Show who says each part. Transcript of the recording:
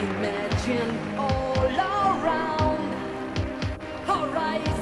Speaker 1: Imagine all around horizon.